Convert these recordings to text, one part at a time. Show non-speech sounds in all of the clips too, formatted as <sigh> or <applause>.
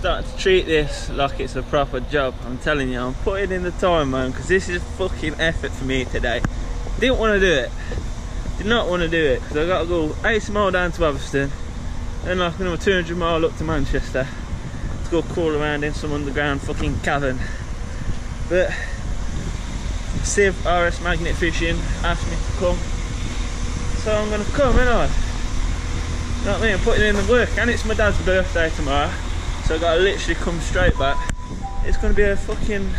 starting to treat this like it's a proper job. I'm telling you, I'm putting in the time, man, because this is a fucking effort for me today. Didn't want to do it. Did not want to do it because I got to go 80 mile down to Atherstone, then like another 200 mile up to Manchester to go crawl around in some underground fucking cavern. But Siv RS Magnet Fishing asked me to come, so I'm gonna come, ain't I? You know what I mean? I'm putting in the work, and it's my dad's birthday tomorrow, so I gotta literally come straight back. It's gonna be a fucking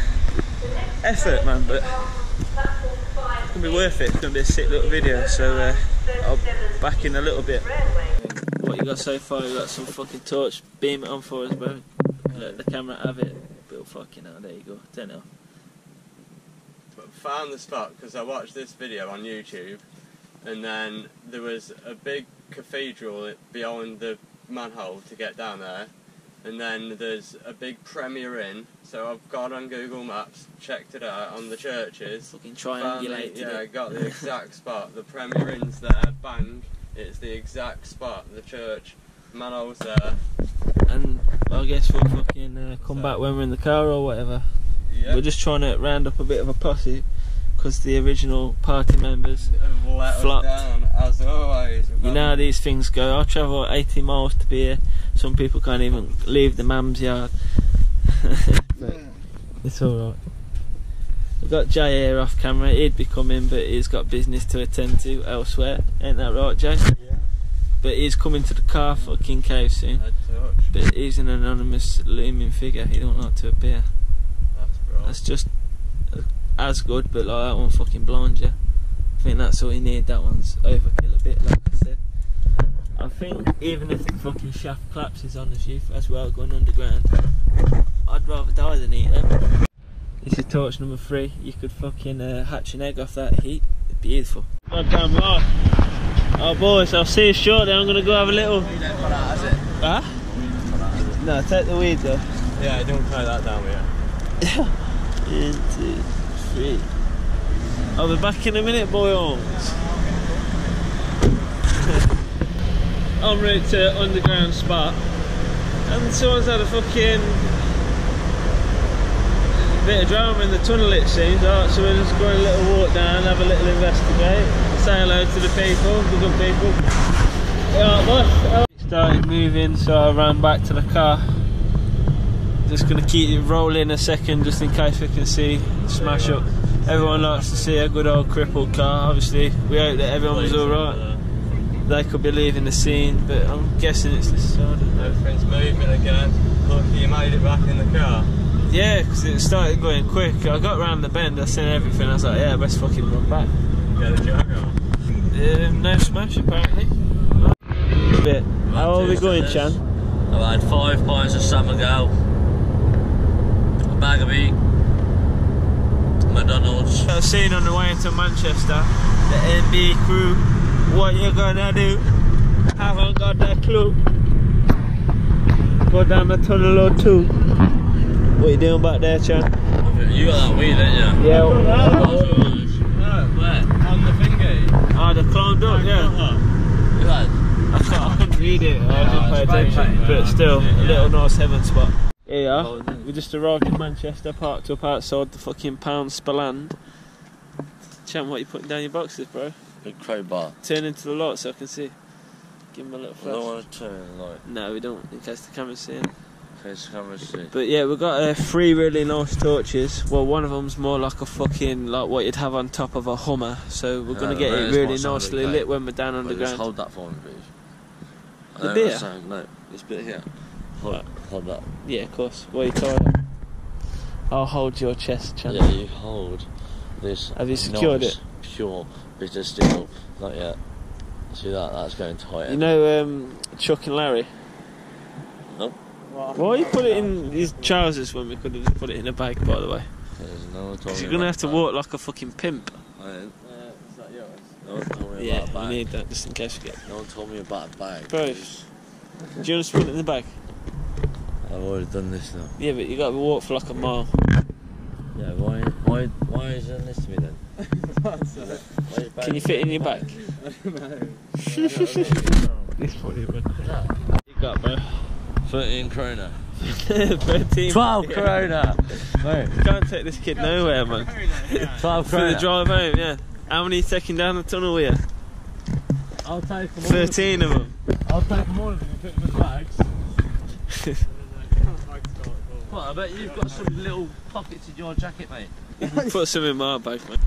effort, man, but it's gonna be worth it. It's gonna be a sick little video, so uh, I'll back in a little bit. What you got so far? You got some fucking torch. Beam it on for us, bro. Let the camera have it. Bill, fucking hell. There you go. Ten now. found the spot because I watched this video on YouTube, and then there was a big cathedral beyond the manhole to get down there, and then there's a big Premier Inn. So I've gone on Google Maps, checked it out on the churches. Fucking triangulated yeah, it. got the <laughs> exact spot. The Premier Inn's there, bang. It's the exact spot. The church, Man, I was there. And I guess we'll fucking uh, come So- back when we're in the car or whatever. Yeah. We're just trying to round up a bit of a posse because the original party members. Have let us flopped. down as always. You know how these things go. I travel 80 miles to be here. Some people can't even leave the mam's yard. But <laughs> it's alright. We've got Jay here off camera. He'd be coming, but he's got business to attend to elsewhere. Ain't that right, Jay? Yeah. But he's coming to the car fucking cave soon. Head touch. But he's an anonymous looming figure. He don't like to appear. That's bro. That's just uh, as good, but like that one fucking blind you. I think that's all you need. That one's overkill a bit, like I said. I think even if the fucking shaft collapses on us, youth as well going underground, I'd rather die than eat them. This is torch number three. You could fucking uh, hatch an egg off that heat. Beautiful. Goddamn right. Oh boys, I'll see you shortly. I'm gonna go have a little. Huh? No, take the weeds off. Yeah, don't tie that down yet. <laughs> One, two, three. I'll be back in a minute, boy. En route to underground spot, and someone's had a fucking bit of drama in the tunnel. It seems. Alright, so we're just going a little walk down, have a little investigate, say hello to the people, the good people. Boss. Started moving, so I ran back to the car. Just gonna keep it rolling a second, just in case we can see smash up. Everyone likes to see a good old crippled car. Obviously, we hope that everyone was all right. They could be leaving the scene, but I'm guessing it's this isn't it? Everything's moving again. Look, you made it back in the car. Yeah, because it started going quick. I got round the bend, I seen everything. I was like, yeah, best fucking run back. Get a jag on. Um, no smash apparently. Bit. How are we going, Chan? I've had five pints of girl, a bag of meat, McDonald's. I seen on the way into Manchester, the NB crew. What you gonna do? Haven't got that clue. Go down the tunnel or two. What you doing back there, Chan? You got that weed, didn't you? Yeah. No, where? On the finger. Oh, they climbed up, yeah. You had? I can't, I couldn't read it. I Yeah, didn't pay attention, tight, but yeah. still, a little nice heaven spot. Here you Oh, are. We just arrived in Manchester, parked up outside the fucking Pound Spaland. Chan, what you putting down your boxes, bro? Big crowbar. Turn into the light so I can see. Give him a little flash. I don't want to turn the light No, we don't, in case the camera's seeing. in case the camera see. But yeah, we've got uh, three really nice torches. Well, one of them's more like a fucking, like what you'd have on top of a Hummer. So we're going to get it really nicely lit when we're down Wait, just underground. hold that for me, please. The I beer? understand. No, this bit here. Hold, Right. hold that. Yeah, of course. Where you tied up? I'll hold your chest, Chan. Yeah, you hold this. Have you secured nice, it? Pure bit of steel. Not yet. See that? That's going tight. You know um, Chuck and Larry? No. Why you put it in his trousers when we could have just put it in a bag, by the way? There's no Because you're going to have to that. walk like a fucking pimp. I didn't. is that yours? No one told me Yeah, about a you need that just in case you get. No one told me about a bag. Bro, do you want to put it in the bag? I've already done this now. Yeah, but you got to walk for like a mile. Yeah, why, why, why is it this to me then? Why is your bag Can you fit in your bag? What's This funny, man. that? You got, bro. 13 Corona. <laughs> 13. 12 Yeah. Corona. Mate, Can't take this kid nowhere, man. 12 For the drive home, yeah. How many taking down the tunnel here? I'll take them all. 13 of them. I'll take them all and put them in bags. <laughs> What, I bet you've got some little pockets in your jacket, mate. <laughs> Put some in my bag, mate.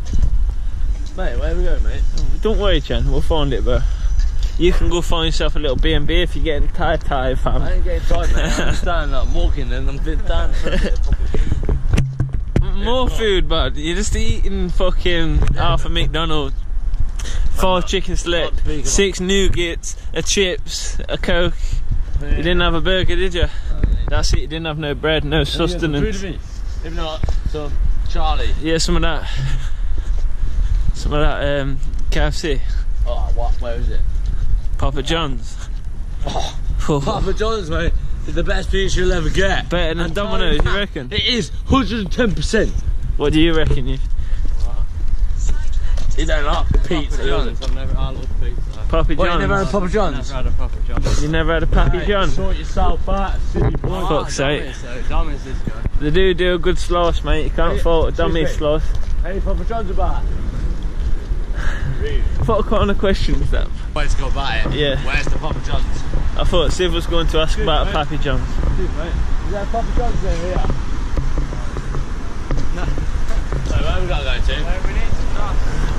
Mate, where we going, mate? Oh, don't worry, Chan. We'll find it, but You can go find yourself a little B&B if you're getting tired, tired, fam. I ain't getting tired, mate. I'm standing up, I'm walking, and I'm bit down for a bit of pocket. More food, bud. You're just eating fucking half a McDonald's, <laughs> Four chicken select, six nougats, a chips, a coke. You didn't have a burger, did you? Oh, That's it. You didn't have no bread, no sustenance. If not, some Charlie. Yeah, some of that. Some of that um, KFC, Oh, what? Where is it? Papa John's. Oh, <laughs> Papa John's, mate, is the best pizza you'll ever get. better than And Domino's, you reckon? It is 110%. What do you reckon? You You don't like pizza, Papa does John's. I've never I love pizza. Papa What, you never had John's? Papa John's? Never had a Papa John's. You never had a Pappy John? Sort yourself out, silly boy. fuck's sake. Domino's, though. This guy. They do do a good slice, mate. You can't Hey, fault a dummy me. slice. Hey, Papa John's about. What kind of question is that? Where's go about it? Yeah. Where's the Papa John's? I thought Siv was going to ask Good, about a mate. Pappy John's. Dude, mate. Is there a Papa John's in here? No. <laughs> So where we gotta go to? No, we need to cross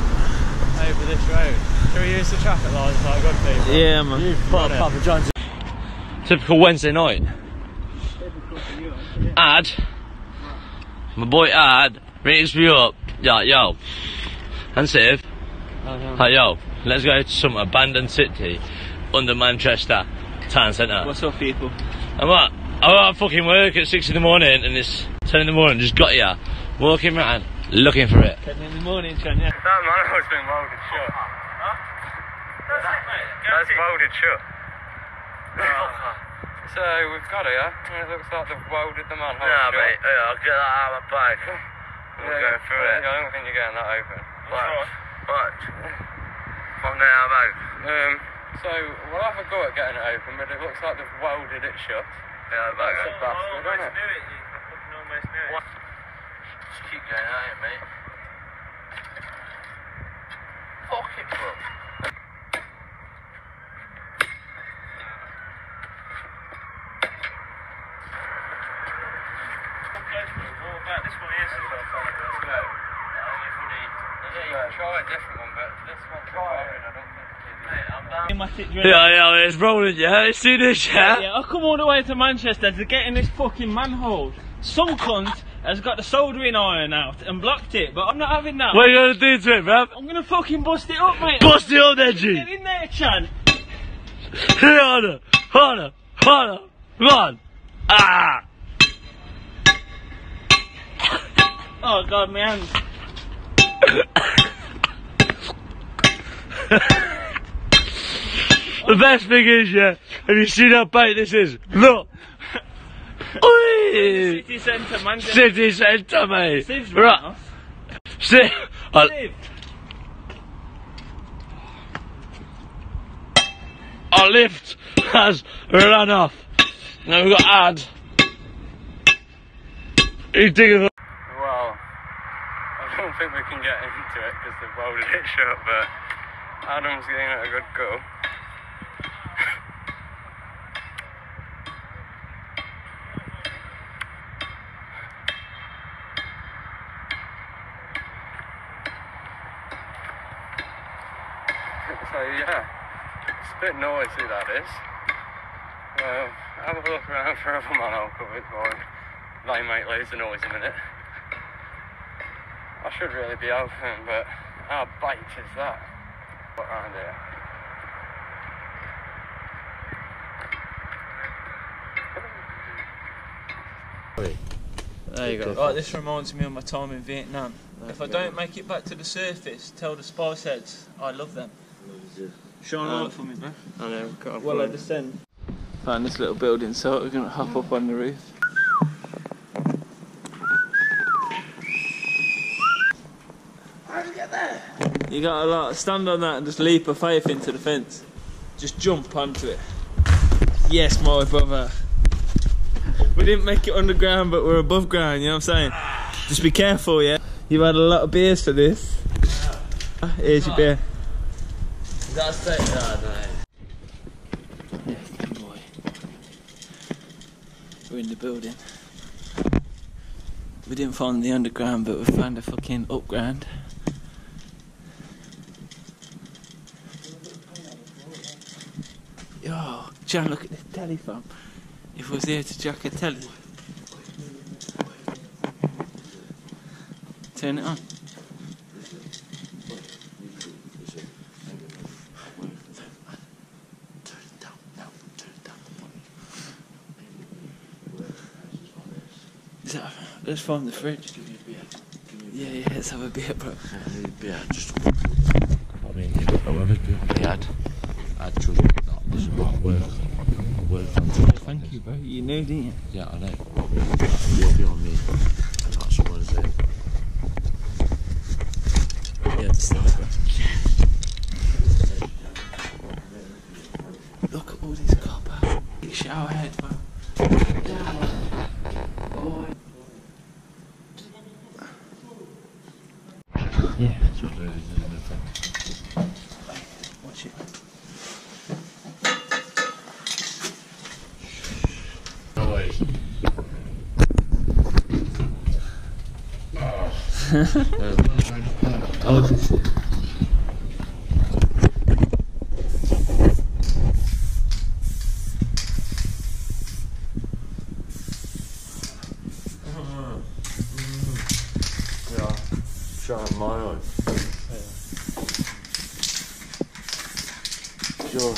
over this road. Shall we use the traffic lights like good people? Yeah, man. You put it. Papa John's. Typical Wednesday night. Ad, my boy Ad, rings me up. Yeah, yo, and Siv, uh-huh. hey yo, let's go to some abandoned city under Manchester town centre. What's up, people? I'm at, I'm at fucking work at six in the morning, and it's ten in the morning. Just got here, walking around looking for it. Ten in the morning, Chan, yeah. That manhole's been welded shut. Huh? That's welded shut. So we've got it, yeah? And it looks like they've welded the manhole Nah, shut. mate, yeah, I'll get that out of my bag. We're Yeah, going through yeah, it. I don't think you're getting that open. Watch, watch. From there, out of my bag. Um, so we'll have a go at getting it open, but it looks like they've welded it shut. Yeah, bag. That's a bastard, isn't it? Just keep going at it, mate. Fuck it, bro. Yeah, you can try a different one, but this one's welded, I don't even need. Let's try a different one, but let's not. I don't think. Yeah, yeah, it's rolling, yeah. Let's do this, yeah. Yeah, I come all the way to Manchester to get in this fucking manhole. Some cunt has got the soldering iron out and blocked it, but I'm not having that. What are you gonna do to it, bruv? I'm gonna fucking bust it up, mate. Bust it up G. Get in there, Chan. Harder, harder, harder. Come on. Ah. Oh god, my hands. The best thing is, yeah, have you seen how bait this is? Look. Oi. City centre, Manchester. City centre, mate. Siv's run Right. off. Sit. Our, our lift has run off. Now we've got Ad. He's digging for Well, I don't think we can get into it because they've welded it shut, but Adam's getting it a good go. so yeah, it's a bit noisy that is. Uh, have a look around <laughs> for other manhole covers while my mate lays the noise a minute. I should really be out open, but how bait is that? What around here? There you go. Right, this reminds me of my time in Vietnam. If I don't make it back to the surface, tell the spice heads I love them. Shine light for me, man. I know. Got a Well, I phone. descend. Found this little building, so we're gonna hop up on the roof. How'd you get there? You gotta like stand on that and just leap of faith into the fence. Just jump onto it. Yes, my brother. We we didn't make it underground, but we're above ground. You know what I'm saying? Just be careful, yeah. You've had a lot of beers for this. Here's your beer. It. Good boy. We're in the building. We didn't find the underground, but we found a fucking upground. Yo, John, look at this fam. If I was here to jack a telly. Turn it on. Turn it down, no, turn it down. Is that, let's find the fridge. Give me a beer. Yeah, yeah, let's have a beer, bro. Yeah, just. I mean, whoever's behind the ad, ad just not this is not work. Work fantastic. Thank you, bro. You knew, didn't you? Yeah, I know. You're beyond me. That's what is it. Yeah, it's the bro. Look at all these copper. Big shower head, bro. Yeah, watch it. Yeah, shut my eye. Sure.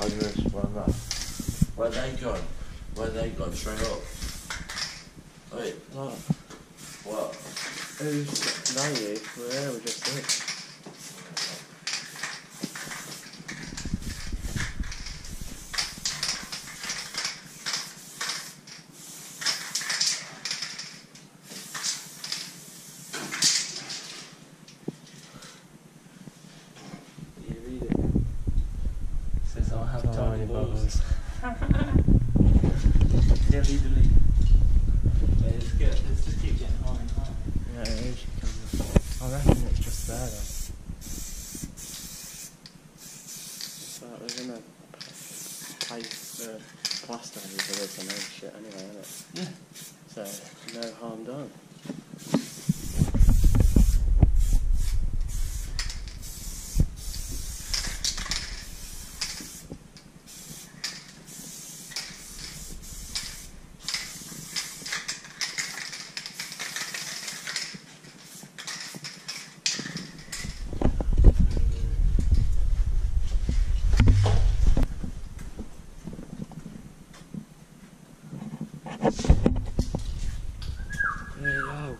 I. Where they gone? Where they gone? Straight up. Wait, no. What? Who's no you? We're there, we're just there. You read it. Says I have tiny bubbles. yeah, read the lead. Yeah, let's, get, let's just keep getting higher and higher. Yeah, it usually comes I reckon it's just there then. So it was in a place, plaster over this and all shit anyway, isn't it? Yeah. So, no harm done. Hey, yo.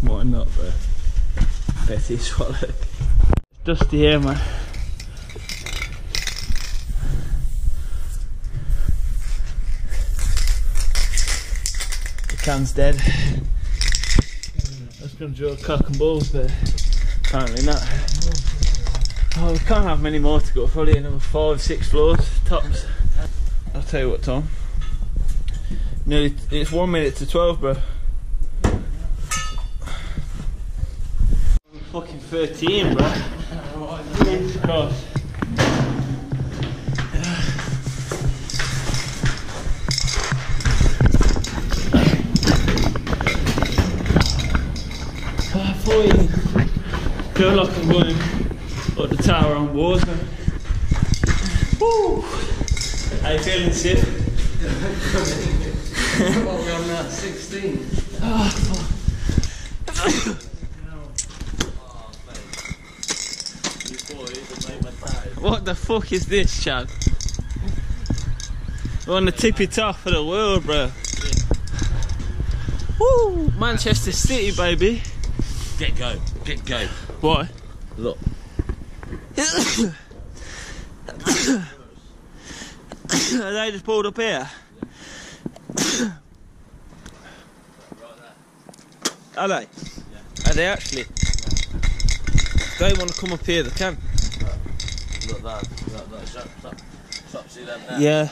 Why not, bro? Betty <laughs> Swallow. It's dusty here, man. The can's dead. I was going to drill cock and balls, but apparently not. Oh, we can't have many more to go. Probably another five, six floors tops. I'll tell you what, Tom. Nearly, it's one minute to twelve, bro. Fucking thirteen, bro. Of course. I thought you feel like I'm going up the tower on water. Woo! How you feeling, Sid? What are we on now? 16? Oh, fuck. The fuck is this, Chad? We're on the tippy top of the world, bro. Woo! Manchester City, baby. Get go. Get go. Why? Look. Are <coughs> they just pulled up here? <coughs> Are they? Are they actually? They want to come up here, they can. Look that. Look that. Stop, stop. Stop. See? Yeah.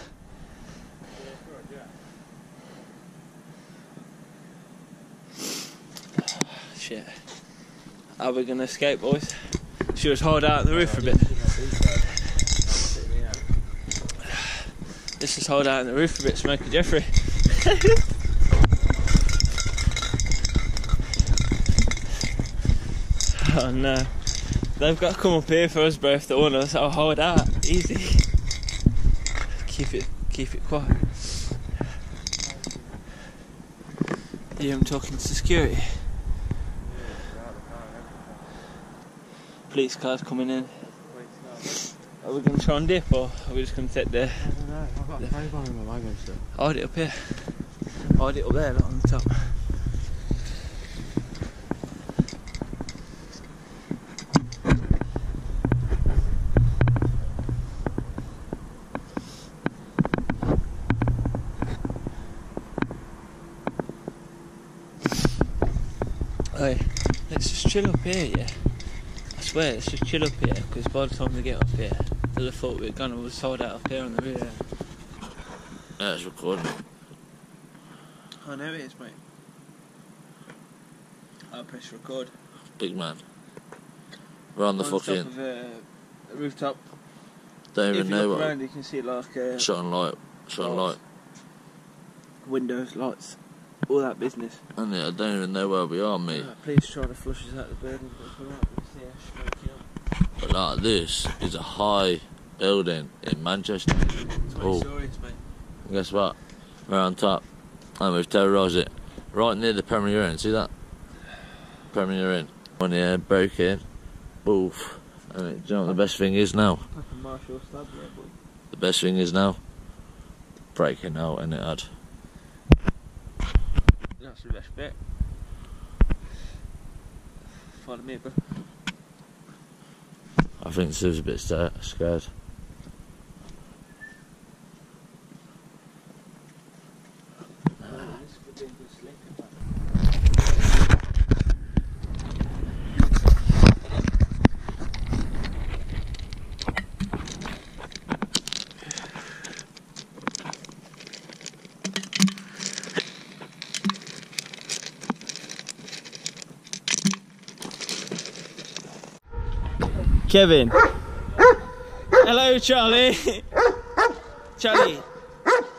<sighs> Shit. Are we gonna escape, boys? Should us hold out the roof a bit. Let's just hold out on the roof a bit, smoke a Jeffrey. <laughs> oh no. They've got to come up here for us, bro, if they want us. I'll hold out. Easy. Keep it keep it quiet. Yeah, I'm talking to security. Police cars coming in. Are we going to try and dip or are we just going to take the. I've got a phone in my wagon still. Hide it up here. Hide it up there, not on the top. Hey, let's just chill up here, yeah. I swear, let's just chill up here, because by the time we get up here, they'll have thought we were gonna have sold out up here on the rear. Yeah, it's recording. I know it is, mate. I'll press record. Big man. We're on the on fucking. top of a rooftop. Don't if even you know look what. around, you can see like uh, Shot on light. Shot on light. Windows, lights, all that business. And I don't even know where we are, mate. Uh, please try to flush us out of the building. but we're out, we see us smoking up. But like this is a high building in Manchester. Oh, Stories, guess what? We're on top. And we've terrorised it. Right near the Premier Inn. See that? Premier Inn. One here, broke in. Oof. And it, do you know what the best thing is now? Marshall stab boy. The best thing is now? Breaking out and it had. Best bit. Follow me, bro. I think Siv's a bit scared. Kevin. Hello, Charlie. Charlie.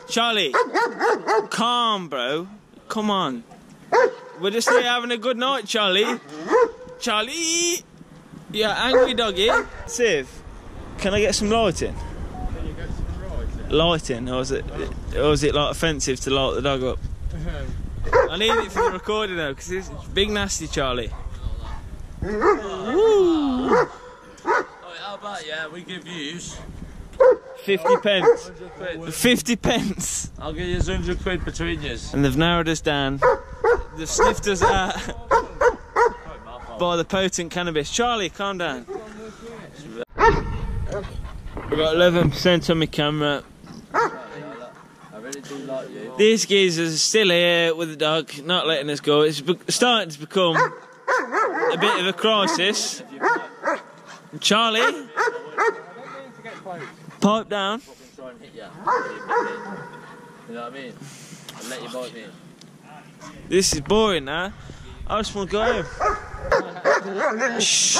Charlie. Calm, bro. Come on. We're just here having a good night, Charlie. Charlie. Yeah, angry doggy. Siv, can I get some lighting? Can you get some rides? Lighting, or is it, or is it like offensive to light the dog up? I need it for the recording though, because it's big nasty, Charlie. Woo. How about yeah, we give yous 50 pence. 50 pence. I'll give you 100 quid between yous. And they've narrowed us down. They've sniffed us out <laughs> by the potent cannabis. Charlie, calm down. We've got 11% on my camera. I really do like you. These geezers are still here with the dog, not letting us go. It's starting to become a bit of a crisis. Charlie, pipe down. Try and hit you. You know what I mean? And let you bite me. This is boring now. I just want to go home. Shh.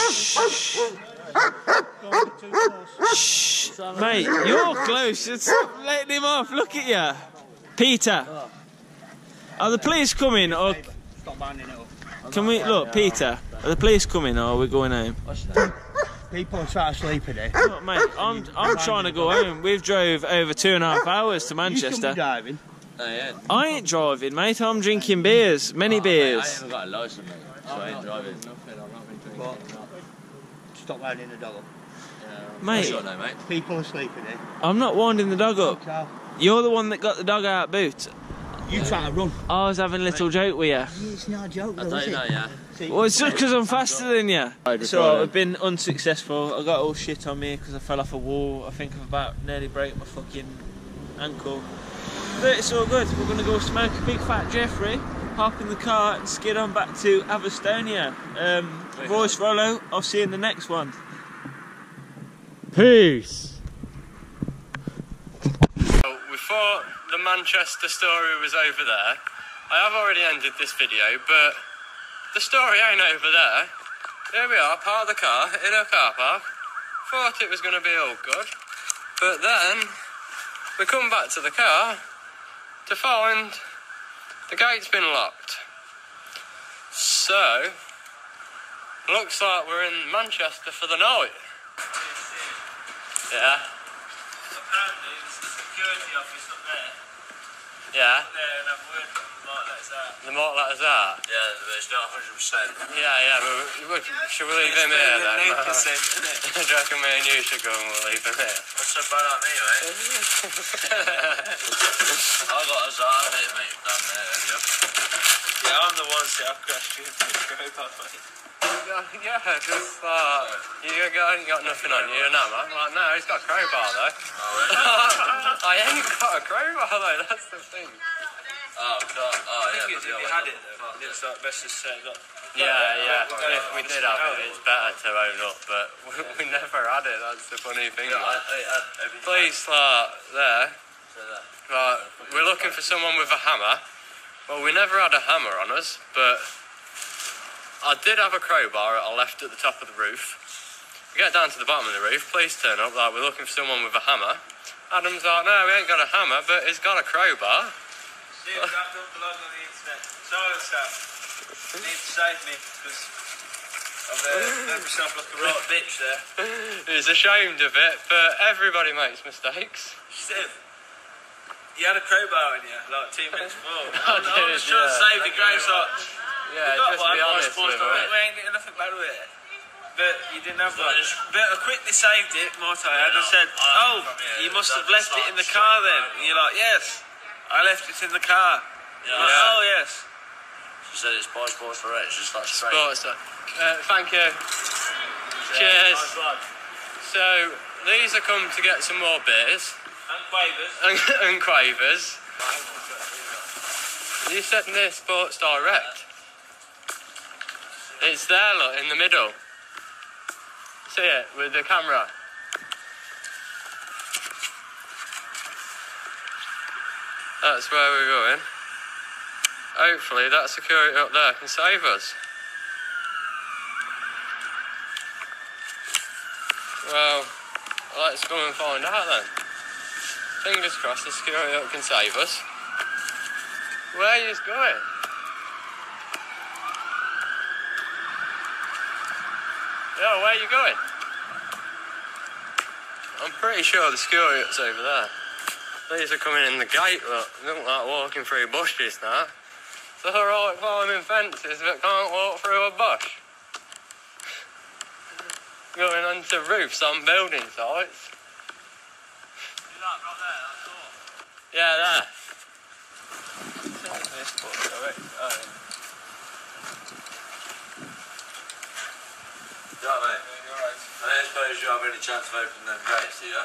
Shh. Mate, you're close. Just letting him off. Look at you. Peter. Are the police coming or Stop banding it up. can we look, Peter? Are the police coming or are we going home? What's that? People are trying to sleep in it. Look, mate, I'm I'm trying to go home. We've drove over two and a half hours to Manchester. You can be Manchester. driving. No, yeah. I ain't driving, mate. I'm drinking beers, many Oh, mate, I beers. haven't got a license, mate, so I ain't driving. Stop banding the dog up. Mate, What's your name, mate? People asleep in here. I'm not winding the dog up. You're the one that got the dog out boot. You try to run. I was having a little joke with you. It's not a joke, I don't is know, it? yeah. See, Well, it's just <laughs> because I'm faster than you. So. I've been unsuccessful. I got all shit on me because I fell off a wall. I think I've about nearly broke my fucking ankle. But it's all good. We're gonna go smoke a big fat Jeffrey, hop in the car and skid on back to Avastonia. Um, Royce Rolla. I'll see you in the next one. Peace. Thought the Manchester story was over there. I have already ended this video, but the story ain't over there. Here we are, part of the car, in a car park. Thought it was going to be all good. But then, we come back to the car to find the gate's been locked. So, looks like we're in Manchester for the night. Yeah, Apparently, there's a security office up there. yeah. There, and I've Mark that's that. The more let us out. Yeah, but it's not 100%. Yeah, yeah, but we, we, should we leave him here then? <laughs> Do you reckon me and you should go and we'll leave him here? What's so bad at me, mate? <laughs> I got a zard it, mate, down there earlier. Yeah, I'm the one that I've crashed into the crowbar, mate. <laughs> yeah, just uh, you got, ain't got nothing on you, no, man. Like, no, he's got a crowbar though. I ain't got a crowbar though, that's the thing. Oh, God. Oh, yeah. If but had it, though, it's like best to say that. Yeah, yeah, if we did have it, it's better to own up, but <laughs> we, we never had it, that's the funny thing. Yeah, Like. I, I Police, like, there, So that. Right, we're looking for someone with a hammer. Well, we never had a hammer on us, but I did have a crowbar I left at the top of the roof. We get down to the bottom of the roof, please turn up, like, we're looking for someone with a hammer. Adam's like, no, we ain't got a hammer, but he's got a crowbar. Dude, that don't belong on the internet. Sorry, staff. You need to save me, because I've uh, made myself look a right bitch there. He's ashamed of it, but everybody makes mistakes. Steve, you had a crowbar in you, like two minutes before. I, did, was trying to yeah. save the grace, like, Yeah, we got just one, be I was honest with to, it. we ain't getting nothing better with it. But you didn't have one. But I quickly saved it, Marta. I just said, oh, you must have left it in the car then. And you're like, yes, I left it in the car. I'm like, Yeah. oh, yes. She said it's boys, boys for it. It's just like straight. Sports. Uh, thank you. Cheers. So, these are come to get some more beers And quavers. <laughs> and, and quavers. You said near Sports Direct. It's there, look, in the middle. See it with the camera. That's where we're going. Hopefully, that security up there can save us. Well, let's go and find out then. Fingers crossed the security up can save us. Where are you going? Yeah, where are you going? I'm pretty sure the security up's over there. These are coming in the gate, look. Look like walking through bushes now. They're alright climbing fences but can't walk through a bush. Going onto roofs on building sites. Yeah, there. You know what I mean? I don't suppose you have any chance of opening them gates, do you?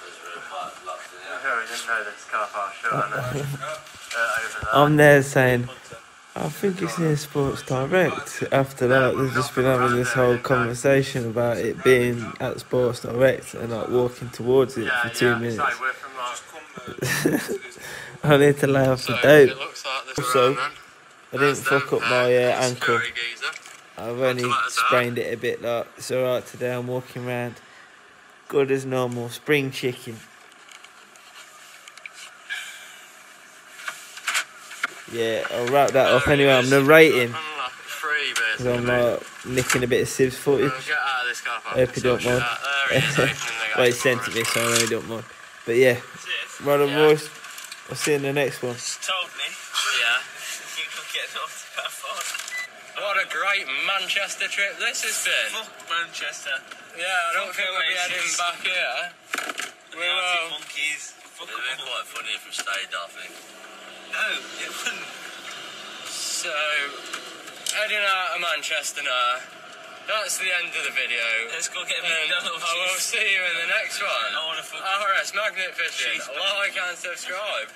Because we're quite locked in here. we didn't know this car park shut, uh, over there. <laughs> I'm there saying, I think it's near Sports Direct. After that, they've just been having this whole conversation about it being at Sports Direct and like walking towards it for two minutes. So we're from like, <laughs> I need to lay off the it dope. looks So. I didn't fuck up my uh, ankle. I've only Not as that. sprained it a bit. Like it's alright today. I'm walking around, good as normal. Spring chicken. Yeah, I'll wrap that up anyway. I'm narrating because. I'm uh, like nicking a bit of Siv's footage. We'll get out of this car park. Hope you don't mind. shit out. There he is, opening the <laughs> well, he sent it me, so I really don't mind. But yeah, on Yeah. voice. I'll see you in the next one. told me Yeah. <laughs> You could get far. What a great Manchester trip this has been. Fuck Manchester. Yeah, I don't Fuck think we'll be heading back here. The We will. monkeys. Fuck It'd be them all. quite funny if we stayed, I think. No, it wouldn't. So, heading out of Manchester now. That's the end of the video. Let's go get And McDonald's. I will see you in the next one. I wanna fucking- RS Magnet Fishing. Cheese Like and subscribe.